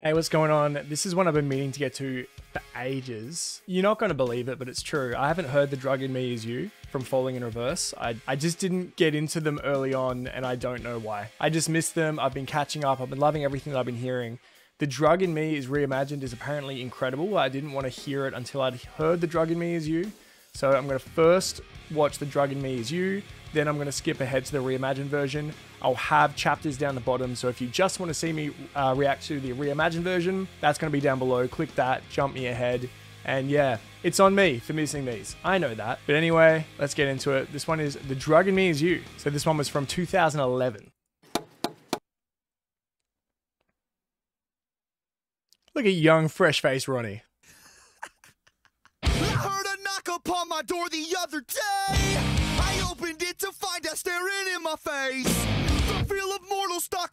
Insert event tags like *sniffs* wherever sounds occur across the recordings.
Hey, what's going on? This is one I've been meaning to get to for ages. You're not going to believe it, but it's true. I haven't heard The Drug in Me Is You from Falling in Reverse. I, I just didn't get into them early on, and I don't know why. I just missed them. I've been catching up. I've been loving everything that I've been hearing. The Drug in Me is reimagined is apparently incredible. I didn't want to hear it until I'd heard The Drug in Me Is You. So I'm going to first watch The Drug in Me Is You, then I'm going to skip ahead to the reimagined version. I'll have chapters down the bottom, so if you just want to see me uh, react to the reimagined version, that's going to be down below. Click that, jump me ahead, and yeah, it's on me for missing these. I know that. But anyway, let's get into it. This one is The Drug in Me Is You. So this one was from 2011. Look at young, fresh-faced Ronnie. *laughs* I heard a knock upon my door the other day.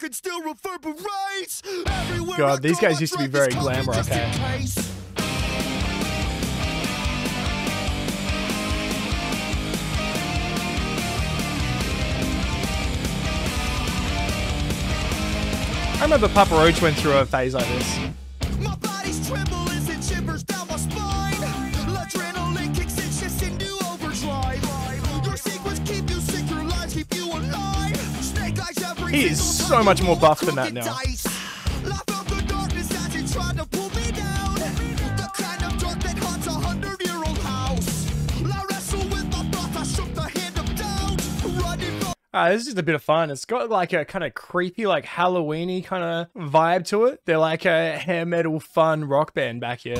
Stalking still reverberates. Everywhere God, these guys used to be very this cover glamour, okay. I remember Papa Roach went through a phase like this. Thoughts, is so much more buff than that now. Ah, this is just a bit of fun. It's got like a kind of creepy, like Halloweeny kind of vibe to it. They're like a hair metal fun rock band back here.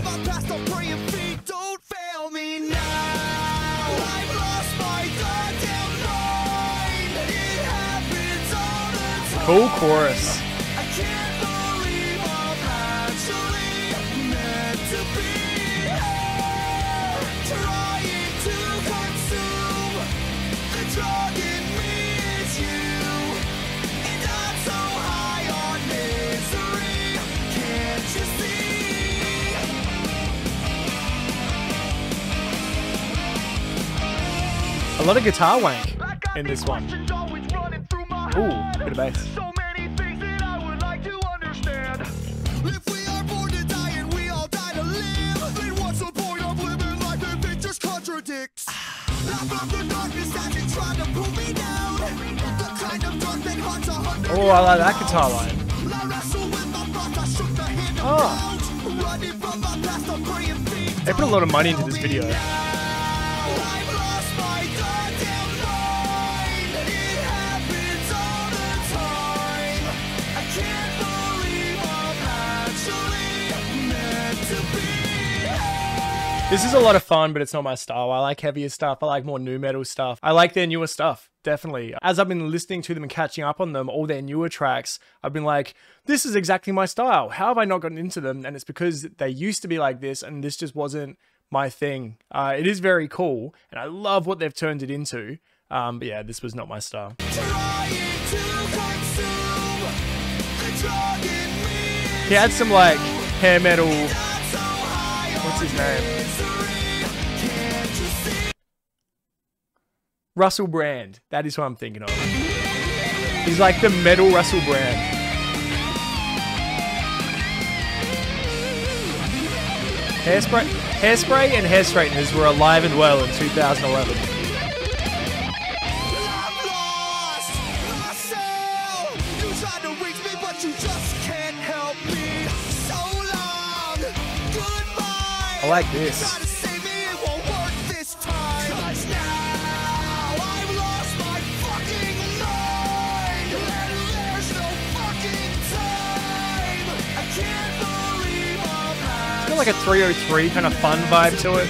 You see? A lot of guitar wank in this one. Bass. So many things that I would like to understand. If we are born to die and we all die to live, then what's the point of living life if it just contradicts? I felt the darkness as it tried to pull me down. The kind of dark that haunts a hundred Oh, I like that guitar line. I wrestle with my thoughts, I shook the hand ah. Oh. doubt. Running from my past, I'm praying feet They put a lot of money into this video. This is a lot of fun, but it's not my style. I like heavier stuff. I like more nu metal stuff. I like their newer stuff, definitely. As I've been listening to them and catching up on them, all their newer tracks, I've been like, this is exactly my style. How have I not gotten into them? And it's because they used to be like this, and this just wasn't my thing. Uh, it is very cool, and I love what they've turned it into. Um, but yeah, this was not my style. He had some like hair metal. What's his name? Russell Brand. That is who I'm thinking of. He's like the metal Russell Brand. Hairspray, hairspray and hair straighteners were alive and well in 2011. I like myself. Got like a 3OH!3 kind of fun vibe to it.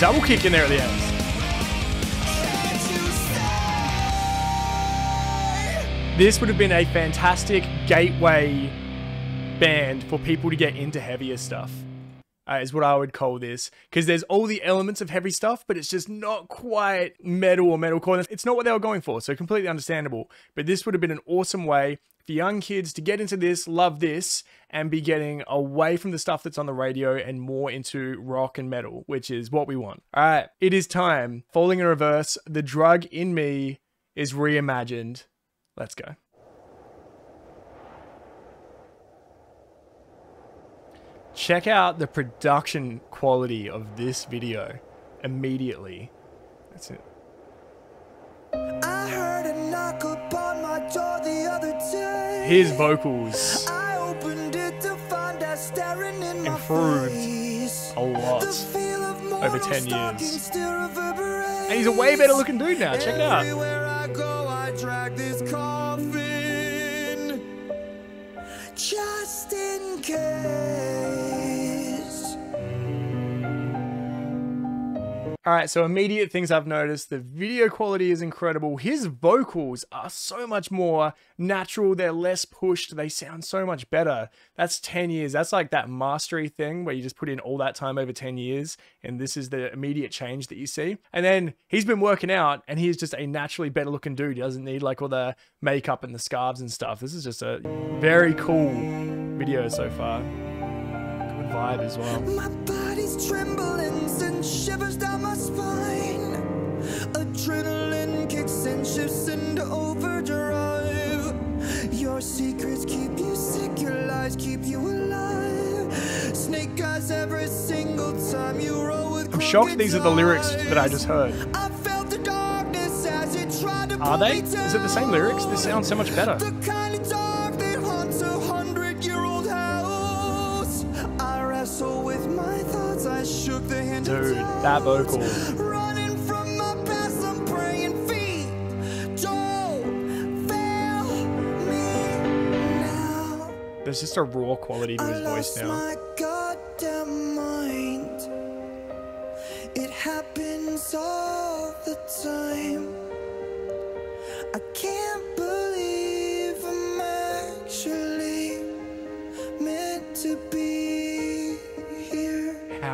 Double kick in there at the end. This would have been a fantastic gateway band for people to get into heavier stuff. uh, is what I would call this because there's all the elements of heavy stuff, but it's just not quite metal or metalcore. It's not what they were going for, so completely understandable. But this would have been an awesome way for young kids to get into this, love this, and be getting away from the stuff that's on the radio and more into rock and metal, which is what we want. All right, it is time. Falling in reverse, the drug in me is reimagined. Let's go. Check out the production quality of this video immediately. That's it. I heard a knock upon my door the other day. His vocals I opened it to find her staring in my Improved a lot The feel of over 10 years. stockings still reverberates. And he's a way better looking dude now. Check it out. Drag this coffin just in case. All right, so immediate things I've noticed the video quality is incredible. His vocals are so much more natural, they're less pushed, they sound so much better. That's 10 years. That's like that mastery thing where you just put in all that time over 10 years, and this is the immediate change that you see. And then he's been working out, and he's just a naturally better looking dude. He doesn't need like all the makeup and the scarves and stuff. This is just a very cool video so far. Good vibe as well. Body's trembling, sends shivers down my spine. Adrenaline kicks and shifts into overdrive. Your secrets keep you sick, your lies keep you alive. Snake eyes every single time you roll with I'm shocked these are the lyrics that I just heard. I felt the darkness as it tried to Are they? Is it the same lyrics? This sounds so much better. Fail me now. There's just a raw quality to I his voice lost now. my goddamn mind. It happens all the time.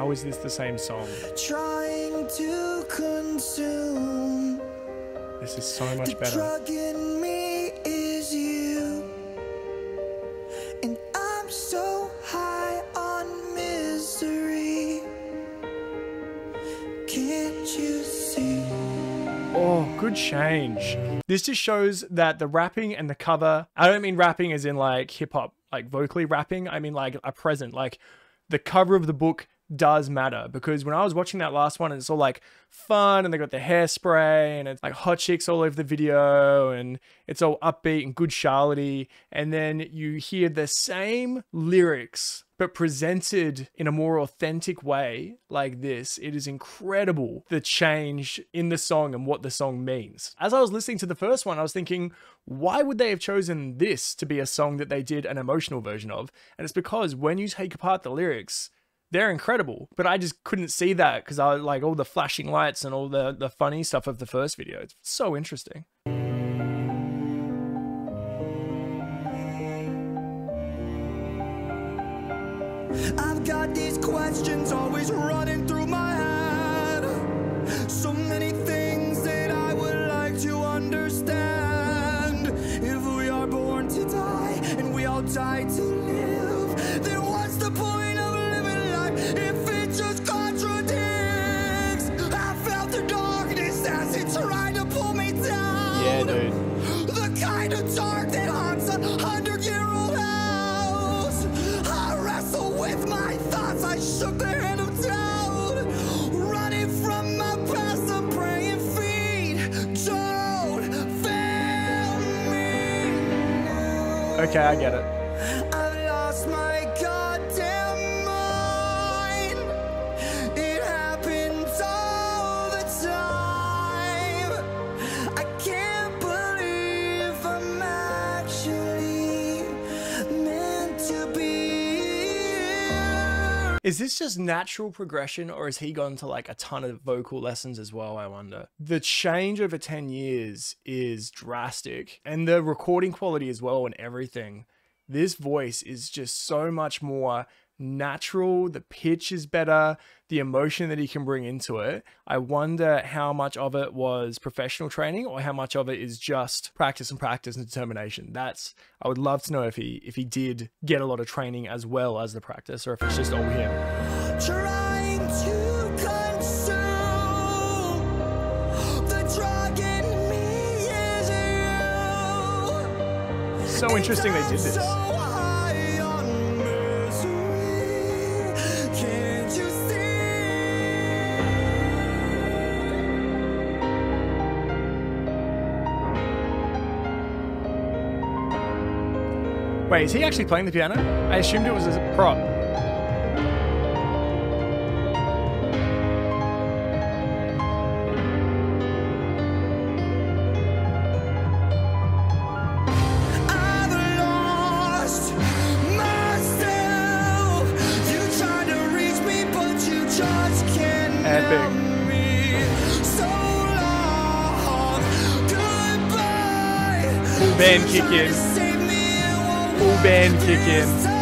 How is this the same song? Trying to consume This is so the much better. drug in me is you. And I'm so high on misery. Can't you see? Oh, good change. This just shows that the wrapping and the cover, I don't mean rapping as in like hip hop, like vocally rapping. I mean like a present. Like the cover of the book does matter because when I was watching that last one, it's all like fun and they got the hairspray and it's like hot chicks all over the video and it's all upbeat and Good Charlotte. And then you hear the same lyrics but presented in a more authentic way like this. It is incredible the change in the song and what the song means. As I was listening to the first one, I was thinking, why would they have chosen this to be a song that they did an emotional version of? And it's because when you take apart the lyrics, they're incredible. But I just couldn't see that because I like all the flashing lights and all the, the funny stuff of the first video. It's so interesting. I've got these questions always running through my The kind dark that haunts a hundred-year-old house. I wrestle with my thoughts. I shook the hand of doubt. Running from my past, I'm praying feet. Don't fail me. Okay, I get it. Is this just natural progression or has he gone to like a ton of vocal lessons as well? I wonder. The change over 10 years is drastic and the recording quality as well and everything. This voice is just so much more natural. The pitch is better. The emotion that he can bring into it. I wonder how much of it was professional training or how much of it is just practice and practice and determination. That's I would love to know if he if he did get a lot of training as well as the practice or if it's just all him. Trying to consume the drug in me is you. So interesting they did this. Wait, is he actually playing the piano? I assumed it was a prop. I've lost myself. You tried to reach me, but you just can't Epic. numb me. So long, goodbye. Full band kick in. Band kick in.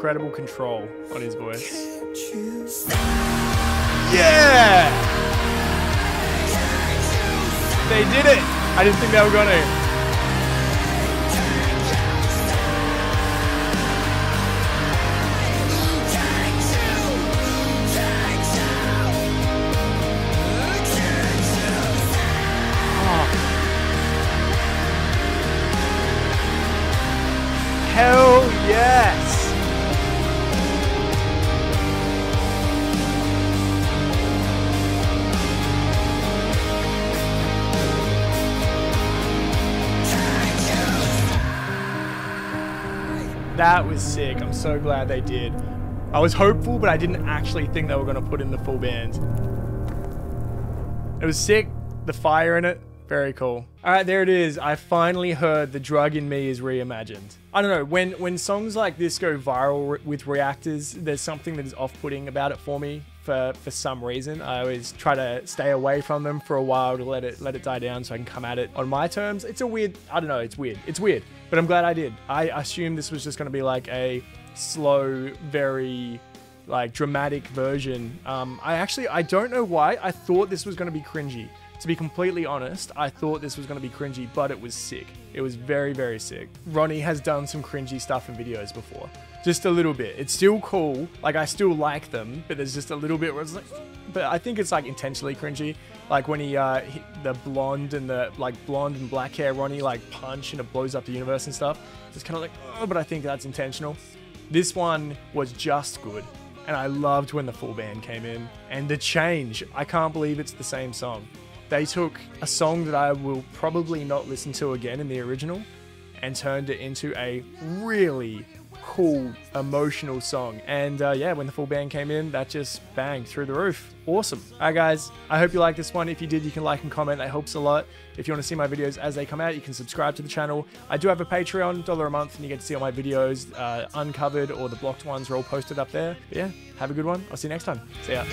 Incredible control on his voice. Yeah! They did it! I didn't think they were gonna. That was sick. I'm so glad they did. I was hopeful, but I didn't actually think they were going to put in the full band. It was sick. The fire in it, very cool. All right, there it is. I finally heard "The Drug in Me" is reimagined. I don't know when when songs like this go viral re- with reactors. There's something that is off-putting about it for me. For for some reason, I always try to stay away from them for a while to let it let it die down, so I can come at it on my terms. It's a weird. I don't know. It's weird. It's weird, but I'm glad I did. I assumed this was just going to be like a slow, very like dramatic version. Um, I actually I don't know why I thought this was going to be cringy. To be completely honest, I thought this was going to be cringy, but it was sick. It was very very sick. Ronnie has done some cringy stuff in videos before, just a little bit. It's still cool. Like I still like them, but there's just a little bit where it's like. *sniffs* But I think it's like intentionally cringy. Like when he, uh, he the blonde and the like blonde and black hair Ronnie like punch and it blows up the universe and stuff. It's kind of like, oh, but I think that's intentional. This one was just good, and I loved when the full band came in. And the change, I can't believe it's the same song. They took a song that I will probably not listen to again in the original and turned it into a really cool, emotional song. And uh, yeah, when the full band came in, that just banged through the roof. Awesome. All right, guys, I hope you like this one. If you did, you can like and comment. That helps a lot. If you want to see my videos as they come out, you can subscribe to the channel. I do have a Patreon, dollar a month, and you get to see all my videos uh, uncovered or the blocked ones are all posted up there. But yeah, have a good one. I'll see you next time. See ya.